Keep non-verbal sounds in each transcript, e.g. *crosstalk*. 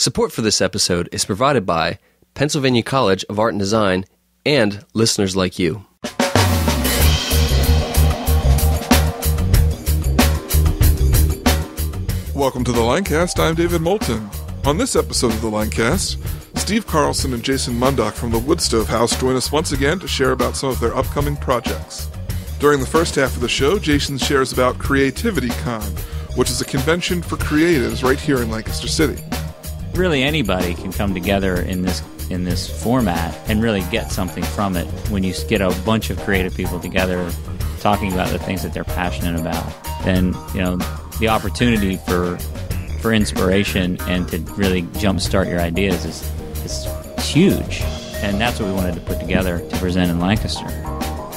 Support for this episode is provided by Pennsylvania College of Art and Design and listeners like you. Welcome to the Lancast. I'm David Mouton. On this episode of the Lancast, Steve Carlson and Jason Mundok from the Woodstove House join us once again to share about some of their upcoming projects. During the first half of the show, Jason shares about Creativity Con, which is a convention for creatives right here in Lancaster City. Really, anybody can come together in this in this format and really get something from it when you get a bunch of creative people together talking about the things that they're passionate about then you know the opportunity for for inspiration and to really jumpstart your ideas is is huge and that's what we wanted to put together to present in Lancaster.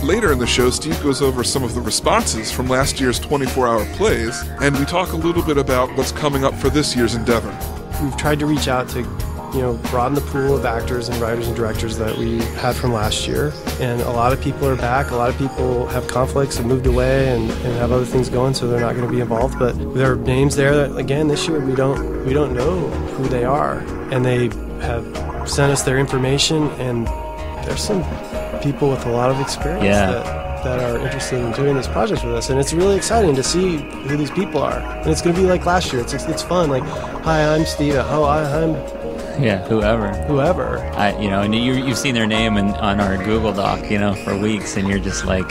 Later in the show, Steve goes over some of the responses from last year's 24 hour plays, and we talk a little bit about what's coming up for this year's endeavor. We've tried to reach out to you know, broaden the pool of actors and writers and directors that we had from last year. And a lot of people are back. A lot of people have conflicts and moved away and, and have other things going, so they're not going to be involved. But there are names there that, again, this year we don't we don't know who they are, and they have sent us their information. And there's some people with a lot of experience Yeah. that that are interested in doing this project with us, and it's really exciting to see who these people are. And it's going to be like last year. It's it's fun. Like, hi, I'm Steve. Uh, oh, I, I'm Yeah, whoever. whoever. I, you know, and you, you've seen their name in, on our Google Doc, you know, for weeks, and you're just like,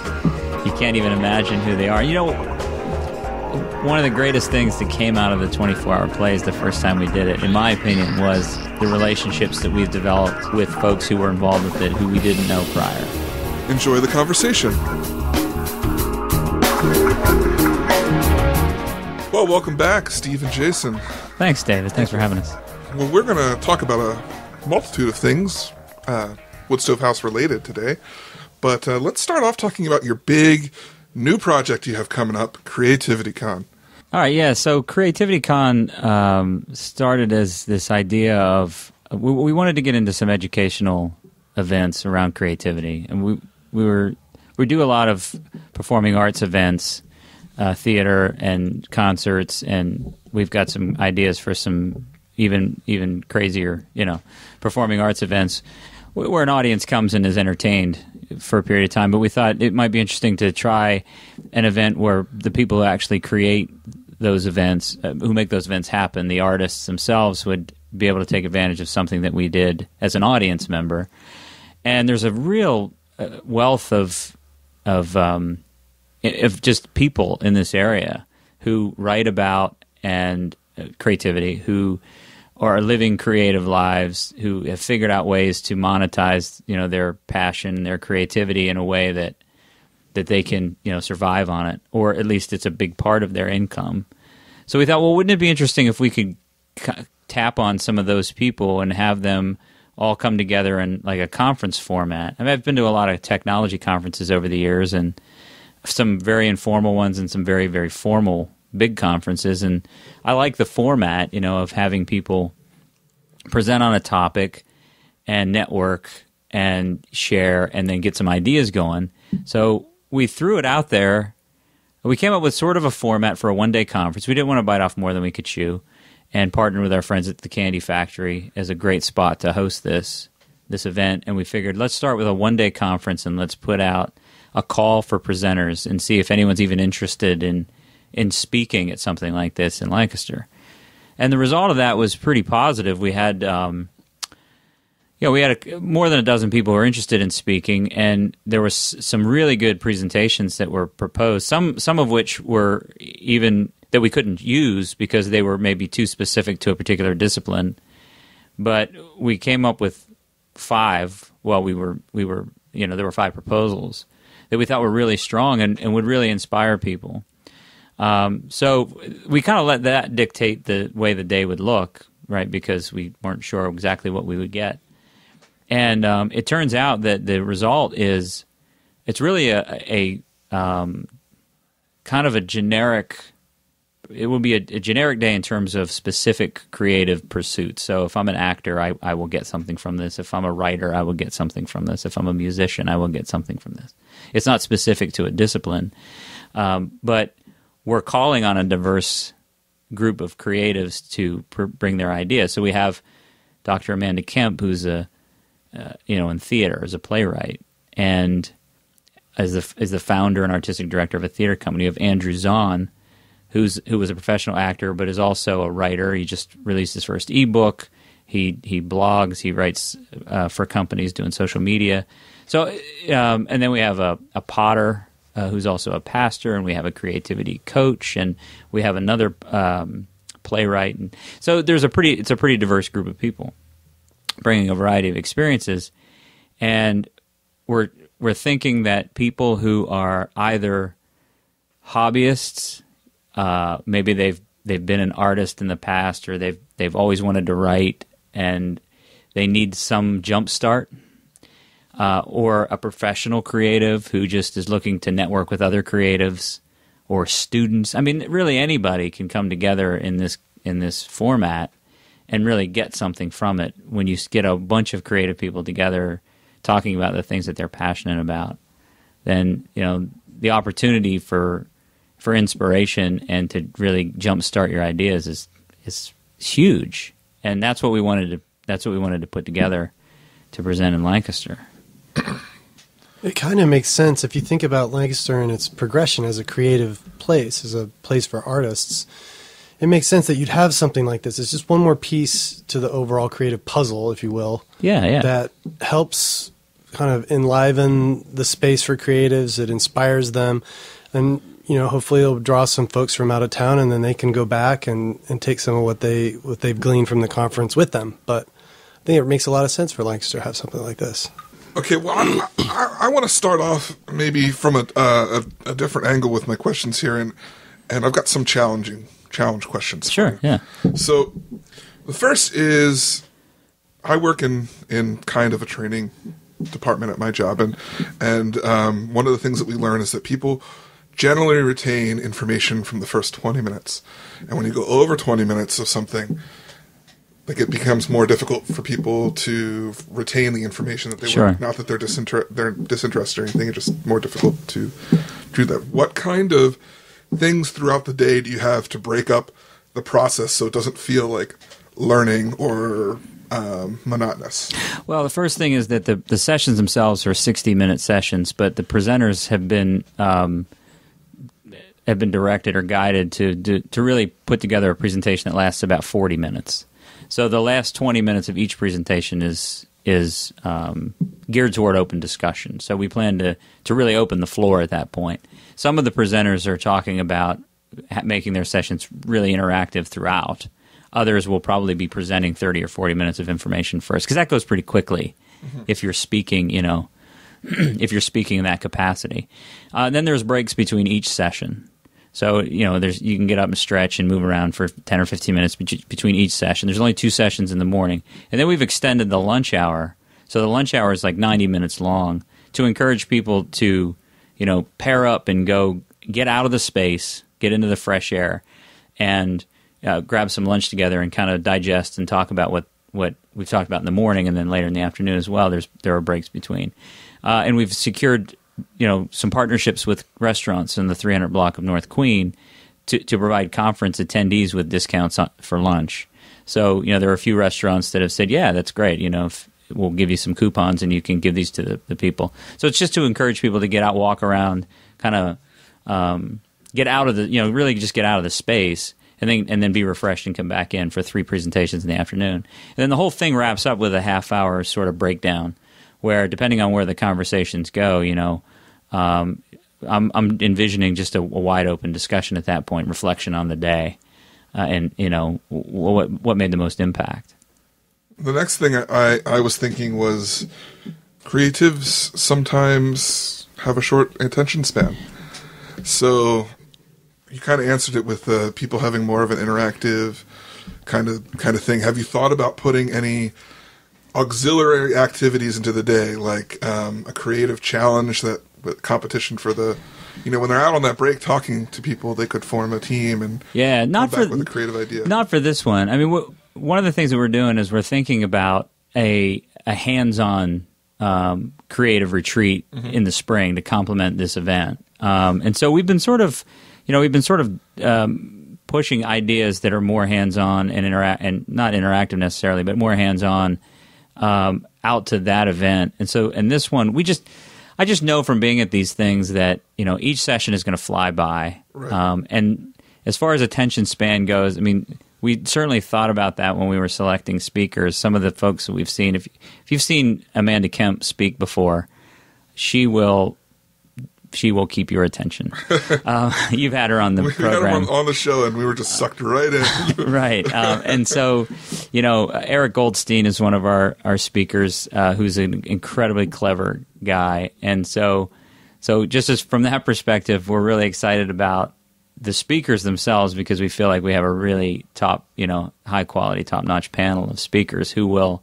you can't even imagine who they are. You know, one of the greatest things that came out of the 24 hour plays the first time we did it, in my opinion, was the relationships that we've developed with folks who were involved with it who we didn't know prior. Enjoy the conversation. Well, welcome back, Steve and Jason. Thanks, David. Thanks for having us. Well, we're going to talk about a multitude of things, uh, Woodstove House related today. But uh, let's start off talking about your big new project you have coming up, Creativity Con. All right, yeah. So Creativity Con um, started as this idea of we, we wanted to get into some educational events around creativity, and we we were we do a lot of performing arts events, uh, theater and concerts, and we've got some ideas for some even even crazier, you know, performing arts events where an audience comes and is entertained for a period of time. But we thought it might be interesting to try an event where the people who actually create those events, uh, who make those events happen, the artists themselves would be able to take advantage of something that we did as an audience member. And there's a real wealth of of um, of just people in this area who write about and uh, creativity, who are living creative lives, who have figured out ways to monetize, you know, their passion, their creativity in a way that that they can, you know, survive on it, or at least it's a big part of their income. So we thought, well, wouldn't it be interesting if we could c- tap on some of those people and have them all come together in like a conference format? I mean, I've been to a lot of technology conferences over the years, and some very informal ones and some very very formal big conferences, and I like the format, you know, of having people present on a topic and network and share and then get some ideas going. So we threw it out there. We came up with sort of a format for a one day conference. We didn't want to bite off more than we could chew and partnered with our friends at the Candy Factory as a great spot to host this this event and we figured let's start with a one day conference and let's put out a call for presenters and see if anyone's even interested in in speaking at something like this in Lancaster. And the result of that was pretty positive. We had um, yeah, we had a, more than a dozen people who were interested in speaking, and there was some really good presentations that were proposed. Some some of which were even that we couldn't use because they were maybe too specific to a particular discipline. But we came up with five. Well, we were we were you know there were five proposals that we thought were really strong and, and would really inspire people. Um, so we kind of let that dictate the way the day would look, right? Because we weren't sure exactly what we would get. And um, it turns out that the result is it's really a, a um, kind of a generic. It will be a, a generic day in terms of specific creative pursuits. So if I'm an actor, I, I will get something from this. If I'm a writer, I will get something from this. If I'm a musician, I will get something from this. It's not specific to a discipline, um, but we're calling on a diverse group of creatives to pr- bring their ideas. So we have Dr. Amanda Kemp, who's a uh, you know in theater as a playwright, and as the as the founder and artistic director of a theater company. Have Andrew Zahn, who's who was a professional actor but is also a writer. He just released his first ebook. He he blogs. He writes uh, for companies doing social media. So um, and then we have a, a potter uh, who's also a pastor, and we have a creativity coach, and we have another um, playwright. And so there's a pretty it's a pretty diverse group of people bringing a variety of experiences, and we're we're thinking that people who are either hobbyists, uh, maybe they've they've been an artist in the past, or they've they've always wanted to write, and they need some jump start, uh, or a professional creative who just is looking to network with other creatives, or students. I mean, really anybody can come together in this in this format and really get something from it when you get a bunch of creative people together talking about the things that they're passionate about then you know the opportunity for for inspiration and to really jumpstart your ideas is is huge and that's what we wanted to that's what we wanted to put together to present in Lancaster *clears throat* It kind of makes sense if you think about Lancaster and its progression as a creative place, as a place for artists. It makes sense that you'd have something like this. It's just one more piece to the overall creative puzzle, if you will, yeah yeah that helps kind of enliven the space for creatives. It inspires them, and you know, hopefully, it'll draw some folks from out of town, and then they can go back and, and take some of what they what they've gleaned from the conference with them. But I think it makes a lot of sense for Lancaster to have something like this. Okay, well, I, I, I want to start off maybe from a, uh, a a different angle with my questions here, and and I've got some challenging challenge questions. sure yeah So, the first is, I work in in kind of a training department at my job, and and um, one of the things that we learn is that people generally retain information from the first twenty minutes, and when you go over twenty minutes of something. Like it becomes more difficult for people to retain the information that they Sure. want. Not that they're disinter- they're disinterested or anything. It's just more difficult to do that. What kind of things throughout the day do you have to break up the process so it doesn't feel like learning or um, monotonous? Well, the first thing is that the, the sessions themselves are 60 minute sessions, but the presenters have been um, have been directed or guided to, to to really put together a presentation that lasts about 40 minutes. So the last 20 minutes of each presentation is is um, geared toward open discussion. So we plan to to really open the floor at that point. Some of the presenters are talking about ha- making their sessions really interactive throughout. Others will probably be presenting 30 or 40 minutes of information first because that goes pretty quickly if you're speaking, you know, *clears throat* if you're speaking in that capacity. Uh, then there's breaks between each session. So you know, there's you can get up and stretch and move around for ten or fifteen minutes be- between each session. There's only two sessions in the morning, and then we've extended the lunch hour. So the lunch hour is like ninety minutes long to encourage people to, you know, pair up and go get out of the space, get into the fresh air, and uh, grab some lunch together and kind of digest and talk about what what we've talked about in the morning, and then later in the afternoon as well. There's there are breaks between, uh, and we've secured you know some partnerships with restaurants in the 300 block of North Queen to to provide conference attendees with discounts for lunch. So you know there are a few restaurants that have said, yeah, that's great. You know, if, we'll give you some coupons and you can give these to the, the people. So it's just to encourage people to get out, walk around, kind of um, get out of the you know really just get out of the space and then and then be refreshed and come back in for three presentations in the afternoon. And then the whole thing wraps up with a half hour sort of breakdown where depending on where the conversations go, you know, um, I'm, I'm envisioning just a, a wide open discussion at that point, reflection on the day, uh, and you know what what made the most impact. The next thing I, I, was thinking was creatives sometimes have a short attention span. So you kind of answered it with uh, people having more of an interactive kind of kind of thing. Have you thought about putting any auxiliary activities into the day, like um, a creative challenge that with competition for the, you know, when they're out on that break talking to people, they could form a team and Yeah, not come for with a creative idea. Not for this one. I mean, one of the things that we're doing is we're thinking about a a hands-on um, creative retreat in the spring to complement this event. Um, and so we've been sort of, you know, we've been sort of um, pushing ideas that are more hands on and interact and not interactive necessarily, but more hands on um, out to that event. And so, and this one, we just, I just know from being at these things that you know each session is going to fly by. Right. Um, and as far as attention span goes, I mean, we certainly thought about that when we were selecting speakers. Some of the folks that we've seen, if if you've seen Amanda Kemp speak before, she will she will keep your attention. *laughs* uh, you've had her on the We program, on, on the show, and we were just sucked right in. *laughs* right? Um, and so, you know, Eric Goldstein is one of our our speakers, uh, who's an incredibly clever guy, and so, so just as from that perspective, we're really excited about the speakers themselves because we feel like we have a really top, you know, high quality, top notch panel of speakers who will,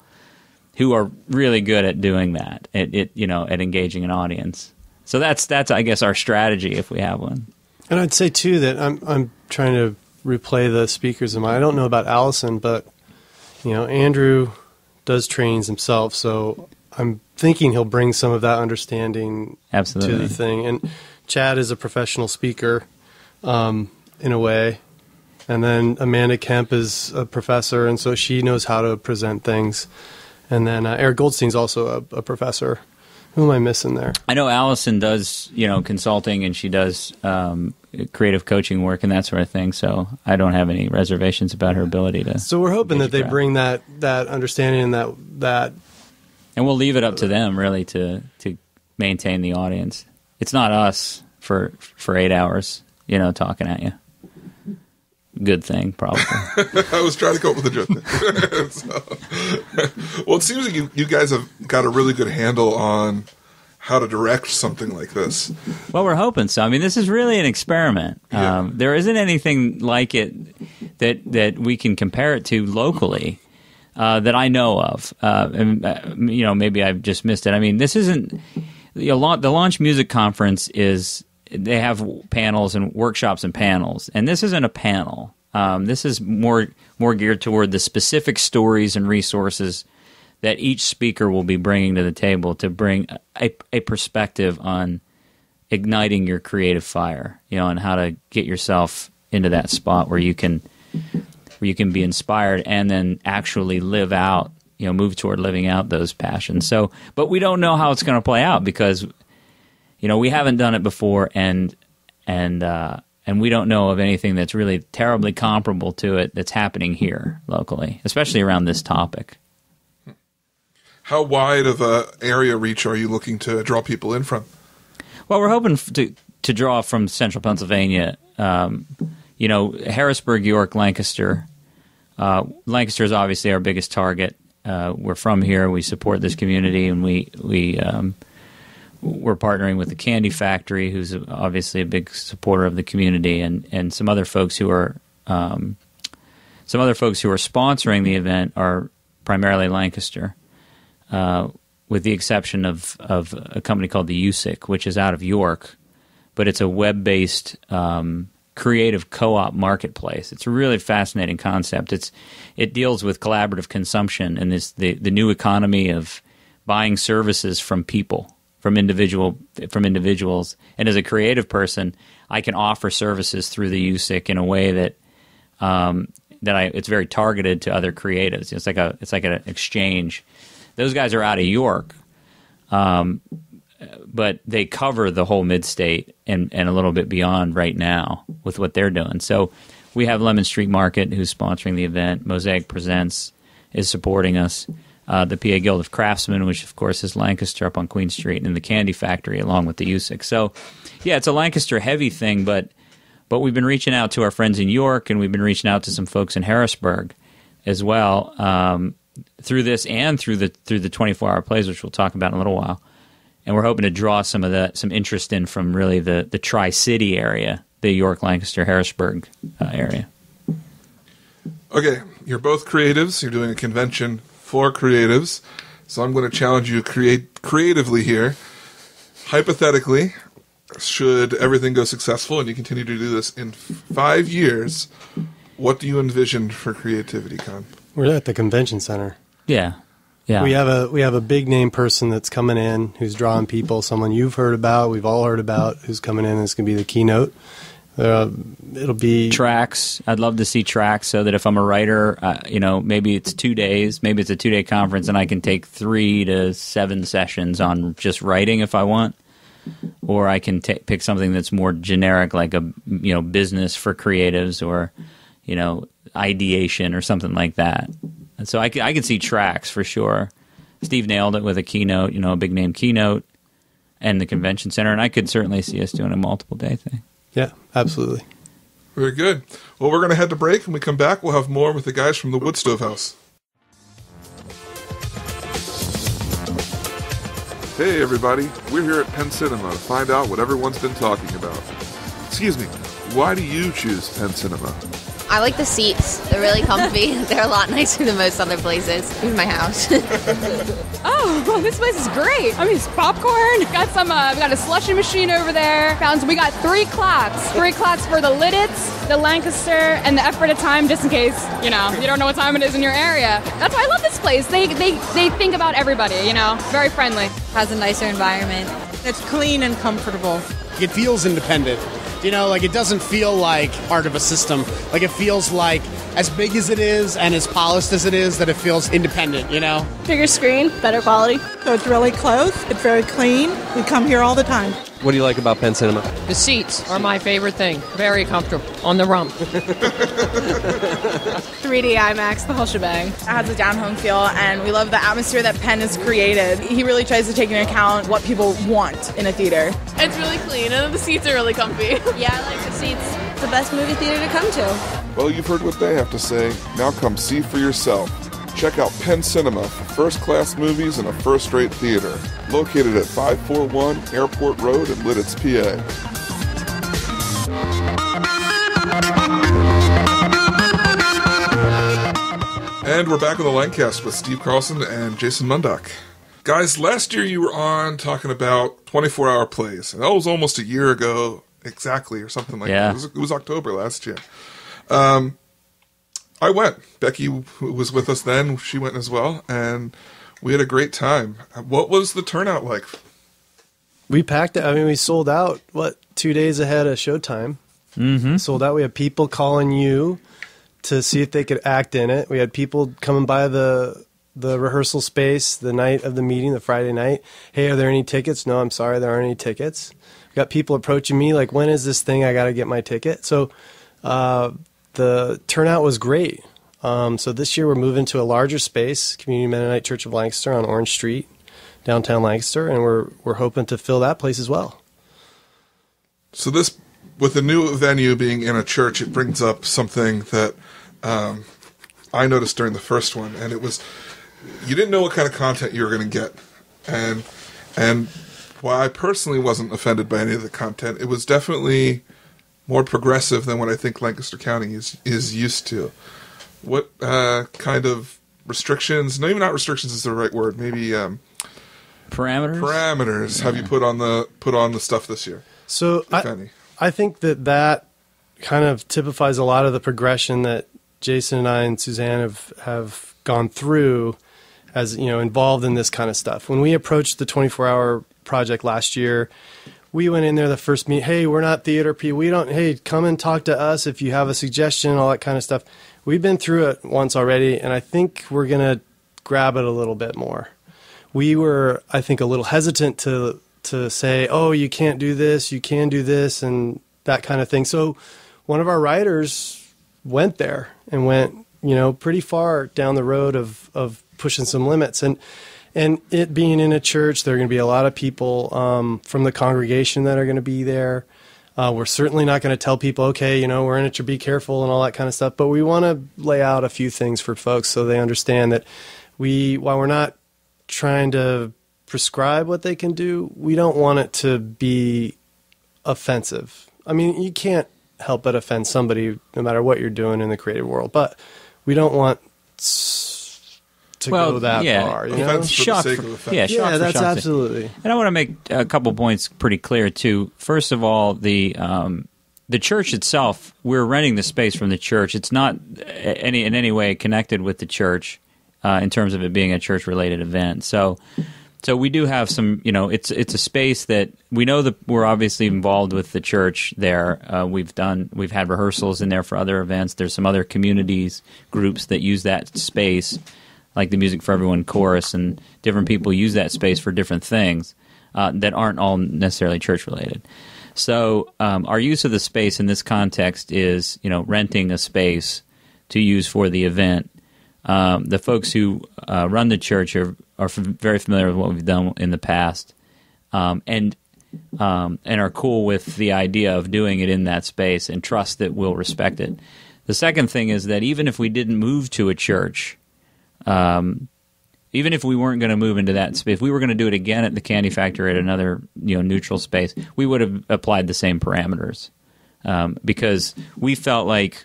who are really good at doing that, at it, you know, at engaging an audience. So that's that's I guess our strategy if we have one. And I'd say too that I'm I'm trying to replay the speakers in my. I don't know about Allison, but you know Andrew does trainings himself, so I'm thinking he'll bring some of that understanding Absolutely. to the thing. And Chad is a professional speaker, um, in a way, and then Amanda Kemp is a professor, and so she knows how to present things. And then uh, Eric Goldstein's also a, a professor. Who am I missing there? I know Allison does, you know, consulting and she does um, creative coaching work and that sort of thing. So I don't have any reservations about her ability to. So we're hoping that they crowd. bring that that understanding and that that and we'll leave it up to them really to to maintain the audience. It's not us for for eight hours, you know, talking at you. Good thing, probably. *laughs* I was trying to come up with a joke. *laughs* so, well, it seems like you, you guys have got a really good handle on how to direct something like this. Well, we're hoping so. I mean, this is really an experiment. Yeah. Um, there isn't anything like it that that we can compare it to locally uh, that I know of. Uh, and, uh, you know, maybe I've just missed it. I mean, this isn't the launch, the launch music conference is they have panels and workshops and panels, and this isn't a panel. Um, this is more more geared toward the specific stories and resources that each speaker will be bringing to the table to bring a, a perspective on igniting your creative fire, you know, and how to get yourself into that spot where you can where you can be inspired and then actually live out, you know, move toward living out those passions. So, but we don't know how it's going to play out because you know, we haven't done it before and and uh and we don't know of anything that's really terribly comparable to it that's happening here locally, especially around this topic. How wide of a area reach are you looking to draw people in from? Well, we're hoping to to draw from central Pennsylvania. Um, you know, Harrisburg, York, Lancaster. Uh, Lancaster is obviously our biggest target. Uh, we're from here. We support this community, and we we um, we're partnering with the Candy Factory, who's obviously a big supporter of the community, and and some other folks who are um, some other folks who are sponsoring the event are primarily Lancaster uh, with the exception of, of a company called the USIC, which is out of York, but it's a web based um, creative co op marketplace. It's a really fascinating concept. It's it deals with collaborative consumption and this the, the new economy of buying services from people from individual from individuals. And as a creative person, I can offer services through the USIC in a way that um, that I it's very targeted to other creatives. It's like a it's like an exchange. Those guys are out of York, um, but they cover the whole mid state and and a little bit beyond right now with what they're doing. So we have Lemon Street Market who's sponsoring the event. Mosaic Presents is supporting us. Uh, the PA Guild of Craftsmen, which of course is Lancaster up on Queen Street, and the Candy Factory along with the USIC. So, yeah, it's a Lancaster heavy thing, but but we've been reaching out to our friends in York, and we've been reaching out to some folks in Harrisburg as well um, through this and through the through the 24 hour plays, which we'll talk about in a little while. And we're hoping to draw some of that some interest in from really the the Tri City area, the York, Lancaster, Harrisburg uh, area. Okay, you're both creatives. You're doing a convention for creatives. So I'm going to challenge you to create creatively here. Hypothetically, should everything go successful and you continue to do this in five years, what do you envision for Creativity Con? we're at the convention center. Yeah, yeah. We have a we have a big name person that's coming in who's drawing people. Someone you've heard about, we've all heard about, who's coming in. and is going to be the keynote. Uh, it'll be tracks. I'd love to see tracks so that if I'm a writer, uh, you know, maybe it's two days, maybe it's a two day conference, and I can take three to seven sessions on just writing if I want, or I can pick something that's more generic, like a you know business for creatives or you know ideation or something like that. And so I I could see tracks for sure. Steve nailed it with a keynote, you know, a big name keynote, and the convention center, and I could certainly see us doing a multiple day thing. Yeah, absolutely. Very good. Well, we're going to head to break. When we come back, we'll have more with the guys from the Wood Stove House. Hey, everybody. We're here at Penn Cinema to find out what everyone's been talking about. Excuse me, why do you choose Penn Cinema? I like the seats. They're really comfy. *laughs* They're a lot nicer than most other places. Even my house. *laughs* oh, well, *laughs* this place is great. I mean, it's popcorn. Got some. Uh, we got a slushy machine over there. Found we got three clocks. Three clocks for the Lititz, the Lancaster, and the effort of time, just in case you know you don't know what time it is in your area. That's why I love this place. They they they think about everybody. You know, very friendly. Has a nicer environment. It's clean and comfortable. It feels independent. You know, like it doesn't feel like part of a system. Like it feels like as big as it is and as polished as it is, that it feels independent, you know? Bigger screen, better quality. So it's really close, it's very clean. We come here all the time. What do you like about Penn Cinema? The seats are my favorite thing. Very comfortable on the rump. *laughs* 3D IMAX, the whole shebang. It has a down home feel, and we love the atmosphere that Penn has created. He really tries to take into account what people want in a theater. It's really clean, and the seats are really comfy. *laughs* yeah, I like the seats. It's the best movie theater to come to. Well, you've heard what they have to say. Now come see for yourself. Check out Penn Cinema for first class movies in a first rate theater. Located at 541 Airport Road in Lititz, PA. And we're back on the Lancast with Steve Carlson and Jason Mundok. Guys, last year you were on talking about 24 hour plays. And that was almost a year ago, exactly, or something like Yeah. that. It was, it was October last year. Um, I went. Becky was with us then. She went as well, and we had a great time. What was the turnout like? We packed it. I mean, we sold out, what, two days ahead of showtime. Mm-hmm. Sold out. We had people calling you to see if they could act in it. We had people coming by the the rehearsal space the night of the meeting, the Friday night. Hey, are there any tickets? No, I'm sorry, there aren't any tickets. We got people approaching me like, when is this thing? I got to get my ticket. So uh, the turnout was great. Um, so this year we're moving to a larger space, Community Mennonite Church of Lancaster on Orange Street, downtown Lancaster, and we're we're hoping to fill that place as well. So this, with the new venue being in a church, it brings up something that um, I noticed during the first one, and it was you didn't know what kind of content you were going to get, and and while I personally wasn't offended by any of the content, it was definitely more progressive than what I think Lancaster County is is used to. What uh, kind of restrictions? No, even not restrictions is the right word. Maybe um, Parameters. parameters have you put on the put on the stuff this year? So If I, any. I think that that kind of typifies a lot of the progression that Jason and I and Suzanne have, have gone through as you know involved in this kind of stuff. When we approached the 24 hour project last year, we went in there the first meet. Hey, we're not theater people. We don't. Hey, come and talk to us if you have a suggestion, all that kind of stuff. We've been through it once already, and I think we're gonna grab it a little bit more. We were, I think, a little hesitant to to say, "Oh, you can't do this. You can do this," and that kind of thing. So, one of our writers went there and went, you know, pretty far down the road of of pushing some limits and. And it being in a church, there are going to be a lot of people um, from the congregation that are going to be there. Uh, we're certainly not going to tell people, okay, you know, we're in it to be careful and all that kind of stuff. But we want to lay out a few things for folks so they understand that we, while we're not trying to prescribe what they can do, we don't want it to be offensive. I mean, you can't help but offend somebody no matter what you're doing in the creative world, but we don't want to Well, go that yeah. far. You know? Offense for the sake for- of yeah, shock yeah, for that's sake. absolutely. And I want to make a couple points pretty clear too. First of all, the um, the church itself, we're renting the space from the church. It's not any in any way connected with the church uh, in terms of it being a church related event. So, So we do have some, you know, it's it's a space that we know that we're obviously involved with the church there. Uh, we've done, we've had rehearsals in there for other events. There's some other communities groups that use that space, like the Music for Everyone chorus, and different people use that space for different things uh, that aren't all necessarily church related. So um, our use of the space in this context is, you know, renting a space to use for the event. Um, the folks who uh, run the church are are very familiar with what we've done in the past, um, and um, and are cool with the idea of doing it in that space and trust that we'll respect it. The second thing is that even if we didn't move to a church, um, even if we weren't going to move into that space, if we were going to do it again at the Candy Factory at another you know neutral space, we would have applied the same parameters. Um, because we felt like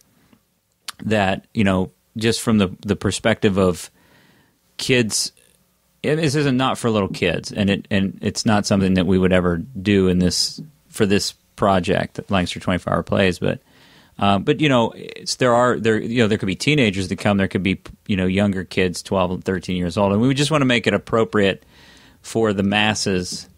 that you know just from the the perspective of kids this isn't not for little kids and it and it's not something that we would ever do in this for this project Lancaster 24 hour plays but uh, but you know there are there you know there could be teenagers that come there could be you know younger kids 12 and 13 years old and we just want to make it appropriate for the masses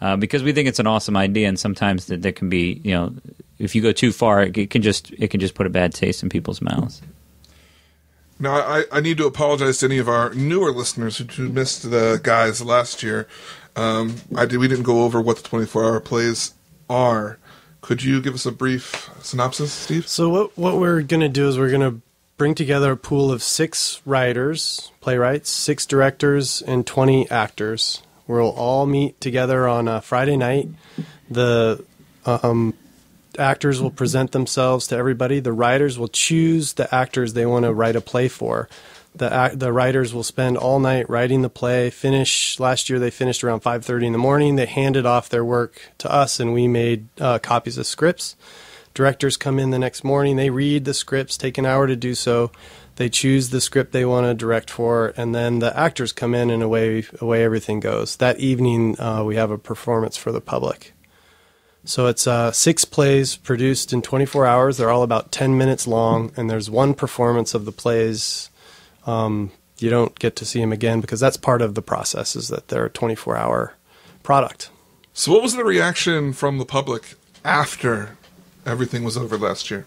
uh, because we think it's an awesome idea and sometimes that there can be you know if you go too far it, it can just it can just put a bad taste in people's mouths Now, I, I need to apologize to any of our newer listeners who, who missed the guys last year. Um, I did, we didn't go over what the 24 hour plays are. Could you give us a brief synopsis, Steve? So what what we're going to do is we're going to bring together a pool of six writers, playwrights, six directors, and 20 actors. We'll all meet together on a Friday night. The um, actors will present themselves to everybody. The writers will choose the actors they want to write a play for. The the writers will spend all night writing the play. Finish last year they finished around 5:30 in the morning. They handed off their work to us and we made uh, copies of scripts. Directors come in the next morning. They read the scripts, take an hour to do so. They choose the script they want to direct for, and then the actors come in, and away away everything goes. That evening, uh, we have a performance for the public. So it's uh, six plays produced in 24 hours. They're all about 10 minutes long, and there's one performance of the plays. Um, you don't get to see them again because that's part of the process. Is that they're a 24 hour product. So, what was the reaction from the public after everything was over last year?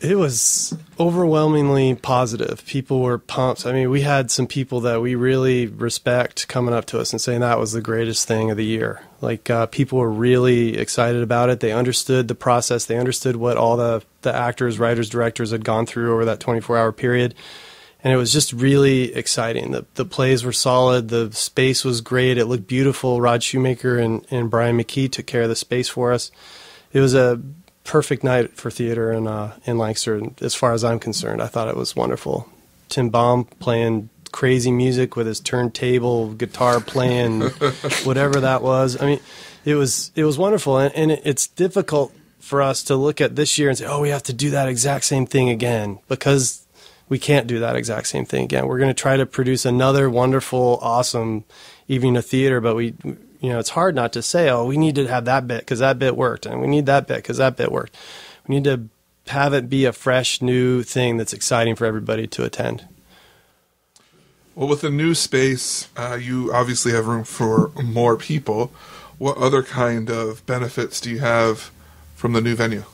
It was overwhelmingly positive. People were pumped. I mean, we had some people that we really respect coming up to us and saying that was the greatest thing of the year. Like uh, people were really excited about it. They understood the process. They understood what all the the actors, writers, directors had gone through over that 24 hour period, and it was just really exciting. The the plays were solid. The space was great. It looked beautiful. Rod Shoemaker and and Brian McKee took care of the space for us. It was a perfect night for theater in uh, in Lancaster. As far as I'm concerned, I thought it was wonderful. Tim Baum playing crazy music with his turntable guitar playing *laughs* whatever that was. I mean, it was it was wonderful, and, and it, it's difficult for us to look at this year and say, "Oh, we have to do that exact same thing again," because we can't do that exact same thing again. We're going to try to produce another wonderful, awesome evening of theater, but we you know, it's hard not to say, oh, we need to have that bit because that bit worked, and we need that bit because that bit worked. We need to have it be a fresh, new thing that's exciting for everybody to attend. Well, with the new space, uh, you obviously have room for more people. What other kind of benefits do you have from the new venue?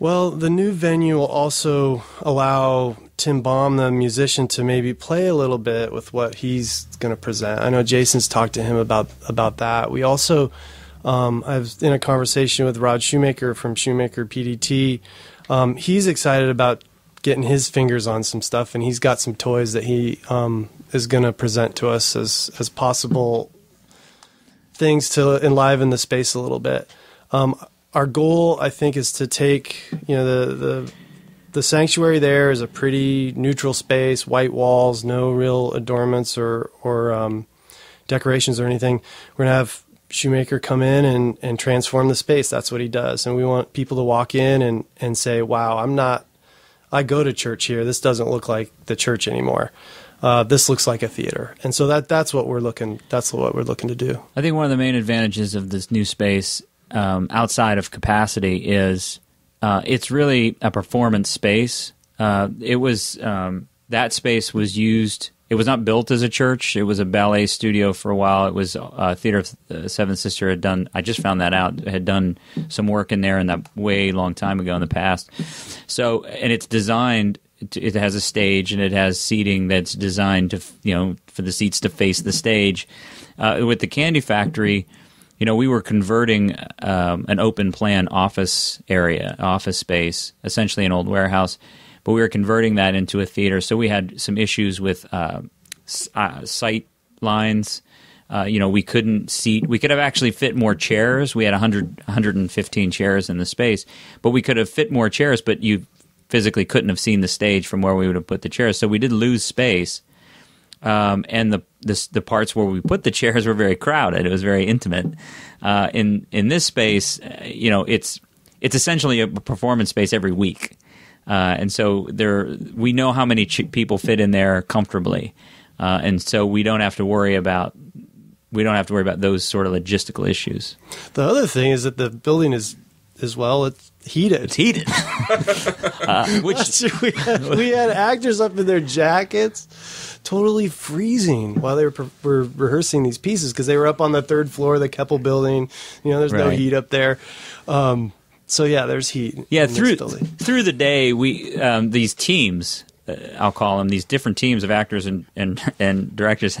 Well, the new venue will also allow Tim Baum, the musician, to maybe play a little bit with what he's going to present. I know Jason's talked to him about about that. We also, um, I was in a conversation with Rod Shoemaker from Shoemaker PDT. Um, he's excited about getting his fingers on some stuff, and he's got some toys that he um, is going to present to us as as possible things to enliven the space a little bit. Um, our goal, I think, is to take you know the the the sanctuary there is a pretty neutral space, white walls, no real adornments or or um, decorations or anything. We're gonna have Shoemaker come in and, and transform the space. That's what he does, and we want people to walk in and and say, "Wow, I'm not. I go to church here. This doesn't look like the church anymore. Uh, this looks like a theater." And so that that's what we're looking. That's what we're looking to do. I think one of the main advantages of this new space, um, outside of capacity, is uh, it's really a performance space. Uh, it was um, that space was used it was not built as a church. It was a ballet studio for a while. It was uh, Theater of Seven Sister had done. I just found that out. Had done some work in there in that way long time ago in the past. So, and it's designed. To, it has a stage and it has seating that's designed to you know for the seats to face the stage. Uh, with the Candy Factory, you know, we were converting um, an open plan office area, office space, essentially an old warehouse but we were converting that into a theater. So we had some issues with uh, uh, sight lines. Uh, you know, we couldn't seat. We could have actually fit more chairs. We had 100, 115 chairs in the space, but we could have fit more chairs. But you physically couldn't have seen the stage from where we would have put the chairs. So we did lose space. Um, and the, the, the parts where we put the chairs were very crowded. It was very intimate. Uh, in in this space, uh, you know, it's it's essentially a performance space every week. Uh, and so there, we know how many ch- people fit in there comfortably, uh, and so we don't have to worry about we don't have to worry about those sort of logistical issues. The other thing is that the building is as well. It's heated. It's heated. *laughs* uh, which we had, we had actors up in their jackets, totally freezing while they were, were rehearsing these pieces because they were up on the third floor of the Keppel building. You know, there's right. no heat up there. Um, so yeah, there's heat. Yeah, through through the day, we um, these teams, uh, I'll call them these different teams of actors and, and and directors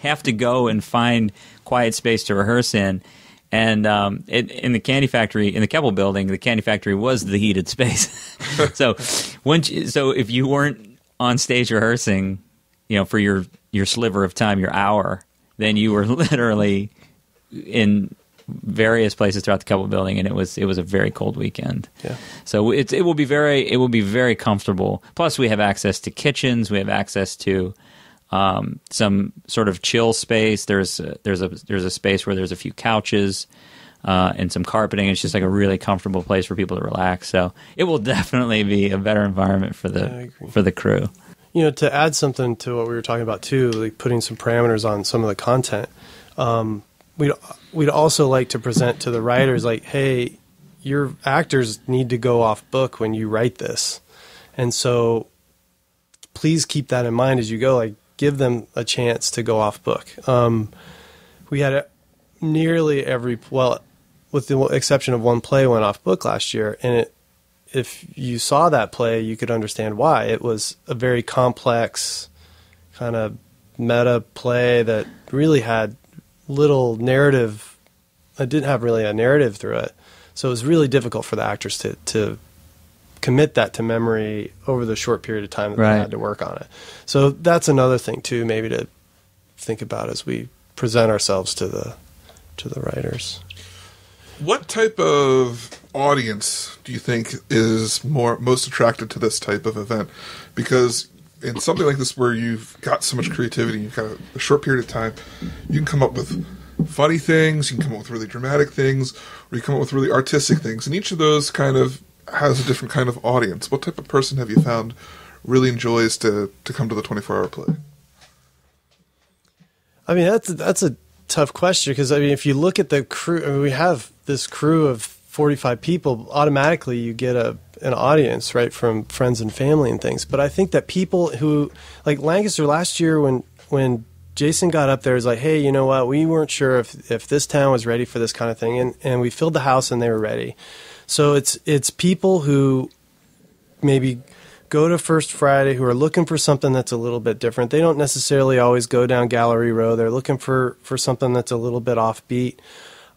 have to go and find quiet space to rehearse in. And um, it, in the Candy Factory, in the Keppel building, the Candy Factory was the heated space. *laughs* so, once, so if you weren't on stage rehearsing, you know, for your your sliver of time, your hour, then you were *laughs* literally in various places throughout the Keppel building, and it was it was a very cold weekend. Yeah. So it it will be very it will be very comfortable. Plus, we have access to kitchens. We have access to um, some sort of chill space. There's a, there's a there's a space where there's a few couches. Uh, and some carpeting. It's just like a really comfortable place for people to relax. So it will *laughs* definitely be a better environment for the for the crew. You know, to add something to what we were talking about too, like putting some parameters on some of the content. Um, we'd we'd also like to present to the writers like, hey, your actors need to go off book when you write this, and so please keep that in mind as you go. Like, give them a chance to go off book. Um, we had a, nearly every well, with the exception of one play, went off book last year, and it, if you saw that play, you could understand why. It was a very complex kind of meta play that really had little narrative. I didn't have really a narrative through it, so it was really difficult for the actors to to commit that to memory over the short period of time that right. they had to work on it. So that's another thing too, maybe to think about as we present ourselves to the to the writers. What type of audience do you think is more most attracted to this type of event? Because in something like this where you've got so much creativity, you've got a, a short period of time, you can come up with funny things, you can come up with really dramatic things, or you come up with really artistic things, and each of those kind of has a different kind of audience. What type of person have you found really enjoys to to come to the twenty four hour play? I mean, that's that's a tough question because I mean, if you look at the crew, I mean, we have this crew of forty five people. Automatically, you get a an audience, right, from friends and family and things. But I think that people who like Lancaster last year when when Jason got up there was like, hey, you know what? We weren't sure if if this town was ready for this kind of thing, and and we filled the house and they were ready. So it's it's people who maybe go to First Friday who are looking for something that's a little bit different. They don't necessarily always go down Gallery Row. They're looking for for something that's a little bit offbeat.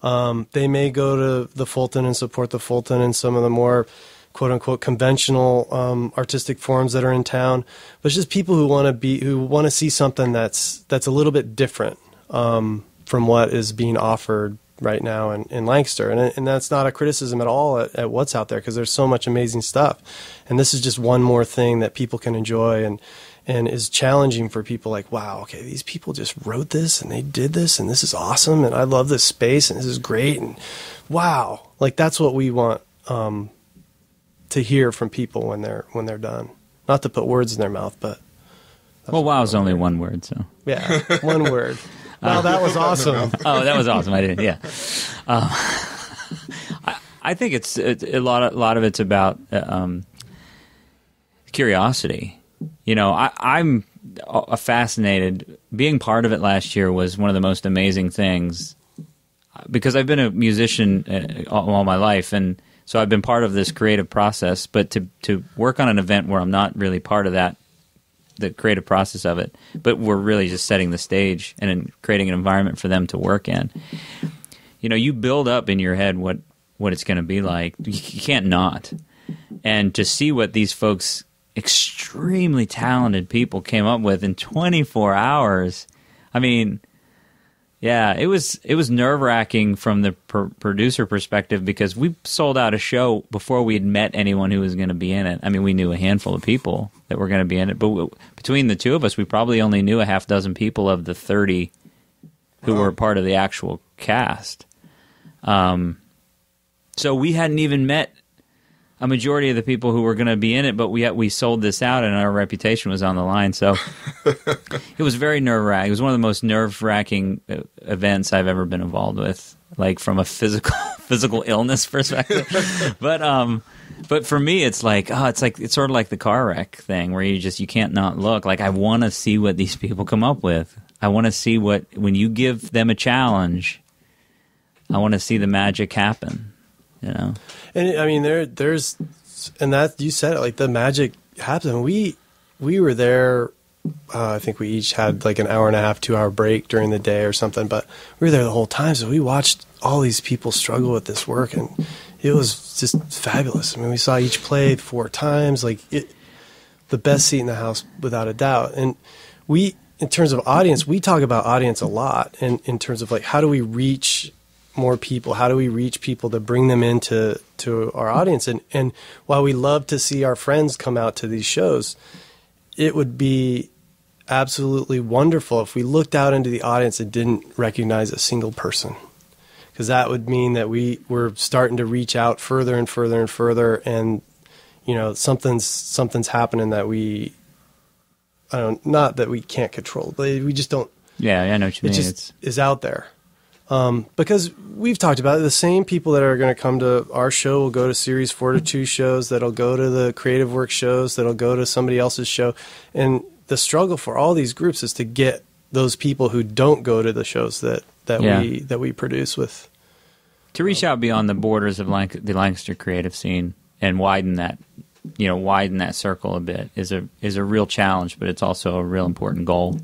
Um, they may go to the Fulton and support the Fulton and some of the more quote unquote conventional um, artistic forms that are in town, but it's just people who want to be who want to see something that's that's a little bit different um, from what is being offered right now in, in Lancaster, and and that's not a criticism at all at, at what's out there because there's so much amazing stuff, and this is just one more thing that people can enjoy and and is challenging for people like wow okay these people just wrote this and they did this and this is awesome and I love this space and this is great and wow. Like that's what we want um, to hear from people when they're when they're done. Not to put words in their mouth, but well, wow is only one word, so. Yeah, one word. *laughs* Wow, that was *laughs* awesome. oh, that was awesome. I didn't. Yeah, *laughs* um, I, I, think it's, it's, a lot. Of, a lot of it's about um, curiosity. You know, I, I'm uh, fascinated. Being part of it last year was one of the most amazing things because I've been a musician uh, all, all my life, and so I've been part of this creative process. But to to work on an event where I'm not really part of that, the creative process of it, but we're really just setting the stage and creating an environment for them to work in. You know, you build up in your head what what it's going to be like. You, can't not, and to see what these folks, extremely talented people, came up with in 24 hours. I mean, yeah, it was it was nerve wracking from the pr- producer perspective because we sold out a show before we had met anyone who was going to be in it. I mean, we knew a handful of people that were going to be in it, but w- between the two of us, we probably only knew a half dozen people of the thirty who were part of the actual cast. Um, so we hadn't even met a majority of the people who were going to be in it, but we we sold this out, and our reputation was on the line. So *laughs* it was very nerve wracking. It was one of the most nerve wracking uh, events I've ever been involved with, like from a physical *laughs* physical illness perspective. *laughs* but um, but for me, it's like oh, it's like it's sort of like the car wreck thing where you just you can't not look. Like I want to see what these people come up with. I want to see what when you give them a challenge. I want to see the magic happen. You know. And I mean, there, there's, and that you said it like the magic happened. We, we were there. Uh, I think we each had like an hour and a half, two hour break during the day or something, but we were there the whole time. So we watched all these people struggle with this work, and it was just fabulous. I mean, we saw each play four times, like it, the best seat in the house without a doubt. And we, in terms of audience, we talk about audience a lot, and in terms of like how do we reach more people? How do we reach people to bring them into to our audience? And and while we love to see our friends come out to these shows, it would be absolutely wonderful if we looked out into the audience and didn't recognize a single person. Because that would mean that we we're starting to reach out further and further and further, and you know something's something's happening that we, I don't not that we can't control, but we just don't. Yeah, I know what you it mean. just It's is out there. Um, because we've talked about it, the same people that are going to come to our show will go to Series 4 to 2 shows, that'll go to the Creative Work shows, that'll go to somebody else's show. And the struggle for all these groups is to get those people who don't go to the shows that, that Yeah. we that we produce with. to reach out beyond the borders of Lanc- the Lancaster creative scene and widen that, you know, widen that circle a bit is a is a real challenge, but it's also a real important goal.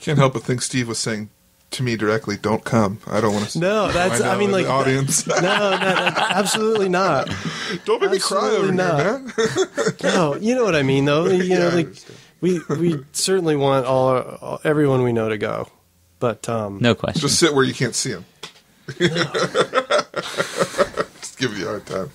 Can't help but think Steve was saying to me directly, "Don't come. I don't want to." No, that's I, mean like the audience. no, no, no, absolutely not. *laughs* don't make me cry over not. here, man. no, you know what I mean, though. *laughs* You know, Yeah, I like we we certainly want all, all everyone we know to go, but um, No question. Just sit where you can't see him. *laughs* Just give you a hard time.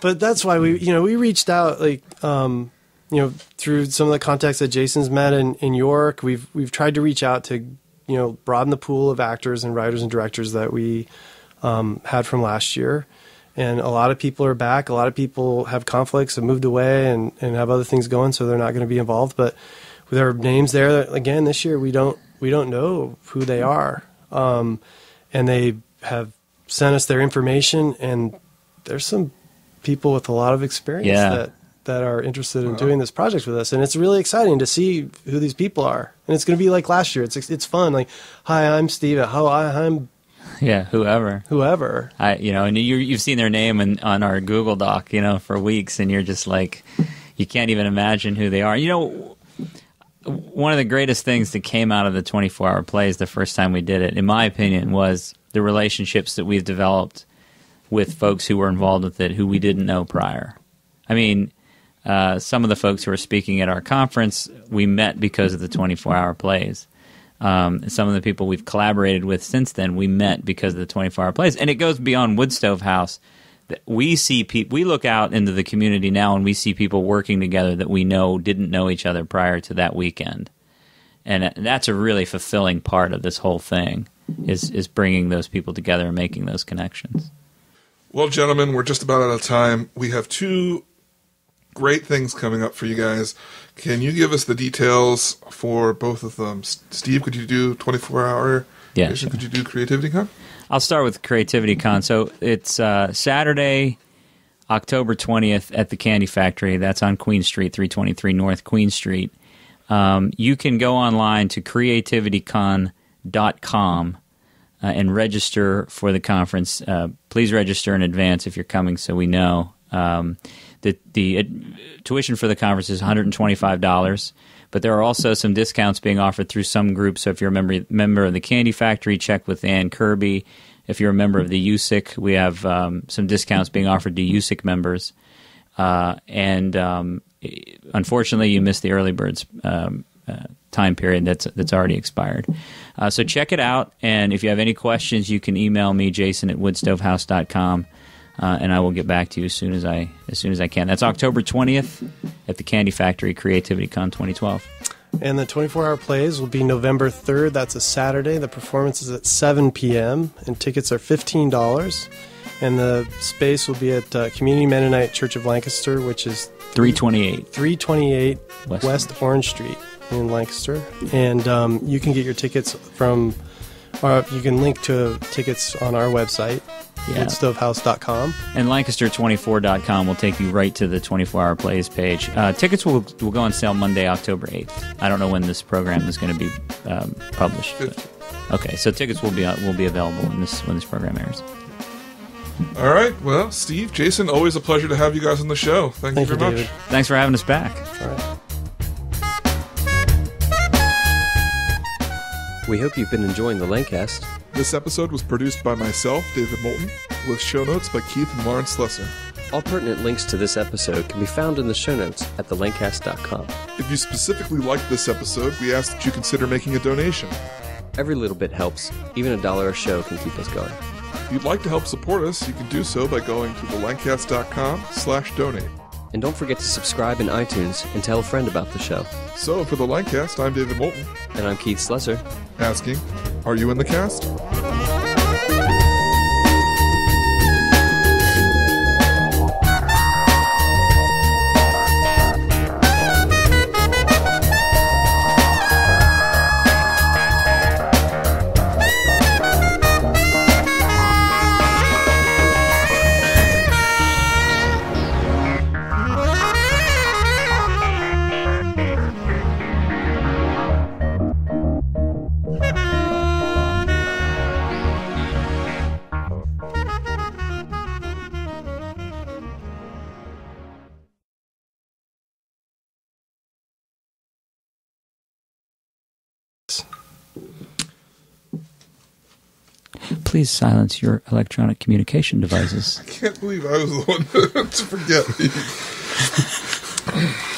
but that's why we you know we reached out like um, you know through some of the contacts that Jason's met in, in York. We've we've tried to reach out to you know broaden the pool of actors and writers and directors that we um, had from last year. And a lot of people are back. A lot of people have conflicts and moved away and, and have other things going, so they're not going to be involved. But there are names there that, again this year we don't we don't know who they are, um, and they have sent us their information. And there's some people with a lot of experience Yeah. that that are interested in doing this project with us, and it's really exciting to see who these people are. And it's going to be like last year. It's it's fun. Like, hi, I'm Steve. Hi, I'm *laughs* Yeah, whoever. whoever. I, you know, and you, you've seen their name in, on our Google Doc, you know, for weeks, and you're just like, you can't even imagine who they are. You know, one of the greatest things that came out of the 24 hour plays the first time we did it, in my opinion, was the relationships that we've developed with folks who were involved with it who we didn't know prior. I mean, uh, some of the folks who are speaking at our conference we met because of the 24 hour plays. Um, some of the people we've collaborated with since then we met because of the 24 hour plays. And it goes beyond Woodstove House. We see people, we look out into the community now and we see people working together that we know didn't know each other prior to that weekend. And that's a really fulfilling part of this whole thing is, is bringing those people together and making those connections. Well, gentlemen, we're just about out of time. We have two great things coming up for you guys. Can you give us the details for both of them? Steve, could you do 24 hour? Yeah, sure. Could you do Creativity Con? I'll start with Creativity Con. So it's uh, Saturday, October 20th at the Candy Factory. That's on Queen Street, 323 North Queen Street. um, you can go online to creativitycon.com uh, and register for the conference. Uh, please register in advance if you're coming, so we know. Um, the the tuition for the conference is $125, but there are also some discounts being offered through some groups. So if you're a member member of the Candy Factory, check with Ann Kirby. If you're a member of the USIC, we have um, some discounts being offered to USIC members. Uh, and um, unfortunately, you missed the early birds um, uh, time period that's that's already expired. Uh, so check it out, and if you have any questions, you can email me, Jason at woodstovehouse.com, uh, and I will get back to you as soon as I as soon as I can. That's October twentieth at the Candy Factory Creativity Con 2012. And the 24 hour plays will be November 3rd. That's a Saturday. The performance is at 7 p.m., and tickets are $15. And the space will be at uh, Community Mennonite Church of Lancaster, which is 328 328 West. West, Orange Street in Lancaster. And um, you can get your tickets from, or you can link to tickets on our website, Yeah. woodstovehouse.com. And Lancaster24.com will take you right to the 24 hour plays page. Uh, tickets will, will go on sale Monday, October 8th. I don't know when this program is going to be um, published. but- okay, so tickets will be uh, will be available when this when this program airs. All right. Well, Steve, Jason, always a pleasure to have you guys on the show. Thank, Thank you you, very much. David. Thanks for having us back. We hope you've been enjoying the Lancast. This episode was produced by myself, David Mouton, with show notes by Keith and Lauren Slesser. All pertinent links to this episode can be found in the show notes at thelancast.com. If you specifically liked this episode, we ask that you consider making a donation. Every little bit helps. Even a dollar a show can keep us going. If you'd like to help support us, you can do so by going to thelancast.com slash donate. And don't forget to subscribe in iTunes and tell a friend about the show. So, for the Lancast, I'm David Mouton, And I'm Keith Slesser. Asking, are you in the cast? Please silence your electronic communication devices. *laughs* I can't believe I was the one *laughs* to forget. *laughs*